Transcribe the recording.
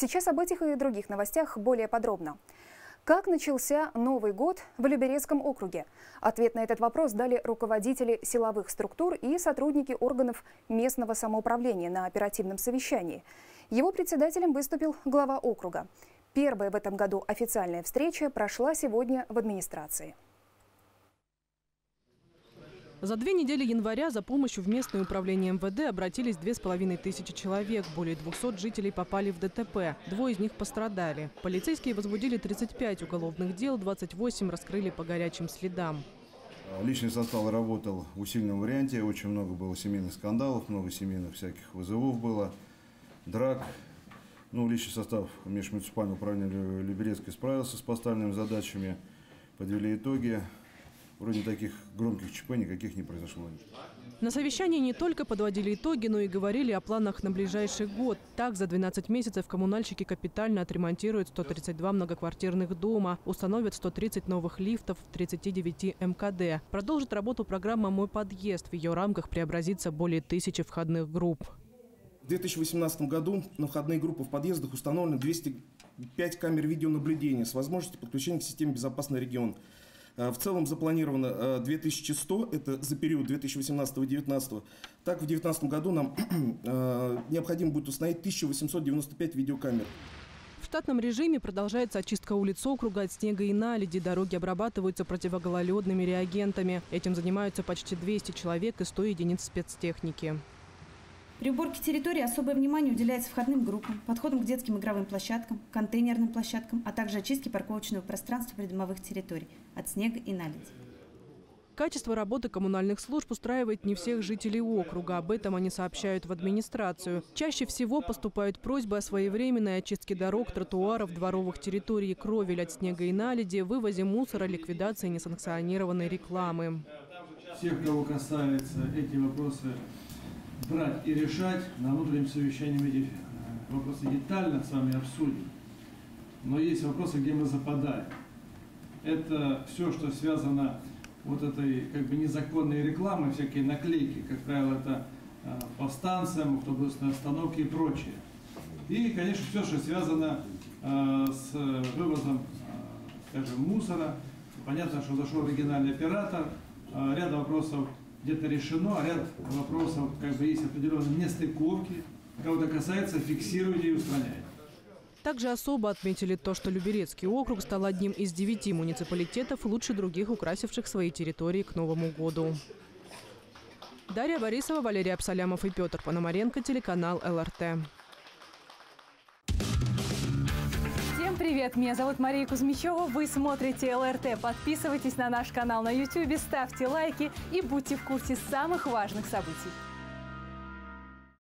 Сейчас об этих и других новостях более подробно. Как начался Новый год в Люберецком округе? Ответ на этот вопрос дали руководители силовых структур и сотрудники органов местного самоуправления на оперативном совещании. Его председателем выступил глава округа. Первая в этом году официальная встреча прошла сегодня в администрации. За две недели января за помощью в местное управление МВД обратились две с половиной тысячи человек. Более 200 жителей попали в ДТП. Двое из них пострадали. Полицейские возбудили 35 уголовных дел, 28 раскрыли по горячим следам. Личный состав работал в усиленном варианте. Очень много было семейных скандалов, много семейных всяких вызовов было, драк. Ну, личный состав межмуниципального управления Люберецкой справился с поставленными задачами, подвели итоги. Вроде таких громких ЧП никаких не произошло. На совещании не только подводили итоги, но и говорили о планах на ближайший год. Так, за 12 месяцев коммунальщики капитально отремонтируют 132 многоквартирных дома, установят 130 новых лифтов в 39 МКД. Продолжит работу программа «Мой подъезд». В ее рамках преобразится более тысячи входных групп. В 2018 году на входные группы в подъездах установлено 205 камер видеонаблюдения с возможностью подключения к системе «Безопасный регион». Э, в целом запланировано 2100, э, это за период 2018-2019. Так, в 2019 году нам э, необходимо будет установить 1895 видеокамер. В штатном режиме продолжается очистка улиц округа от снега и наледи. Дороги обрабатываются противогололедными реагентами. Этим занимаются почти 200 человек и 100 единиц спецтехники. При уборке территории особое внимание уделяется входным группам, подходам к детским игровым площадкам, контейнерным площадкам, а также очистке парковочного пространства придомовых территорий от снега и наледи. Качество работы коммунальных служб устраивает не всех жителей округа. Об этом они сообщают в администрацию. Чаще всего поступают просьбы о своевременной очистке дорог, тротуаров, дворовых территорий, кровель от снега и наледи, вывозе мусора, ликвидации несанкционированной рекламы. Всех, кого касаются эти вопросы, брать и решать. На внутреннем совещании эти э, вопросы детально с вами обсудим. Но есть вопросы, где мы западаем. Это все, что связано вот этой как бы незаконной рекламой, всякие наклейки, как правило, это э, по станциям, автобусные остановки и прочее. И, конечно, все, что связано э, с вывозом, скажем, мусора. Понятно, что зашел оригинальный оператор, ряд вопросов где-то решено, а ряд вопросов как бы есть определенные нестыковки. Кого-то касается, фиксируйте и устраняйте. Также особо отметили то, что Люберецкий округ стал одним из девяти муниципалитетов, лучше других украсивших свои территории к Новому году. Дарья Борисова, Валерий Абсалямов и Петр Пономаренко, телеканал ЛРТ. Привет! Меня зовут Мария Кузьмичева. Вы смотрите ЛРТ. Подписывайтесь на наш канал на YouTube, ставьте лайки и будьте в курсе самых важных событий.